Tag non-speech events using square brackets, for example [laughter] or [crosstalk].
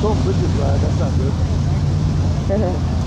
Don't put your flag, that's not good. [laughs]